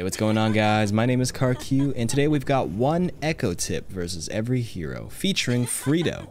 Hey, what's going on guys? My name is Karq and today we've got one Echo Tip versus every hero featuring Freedo.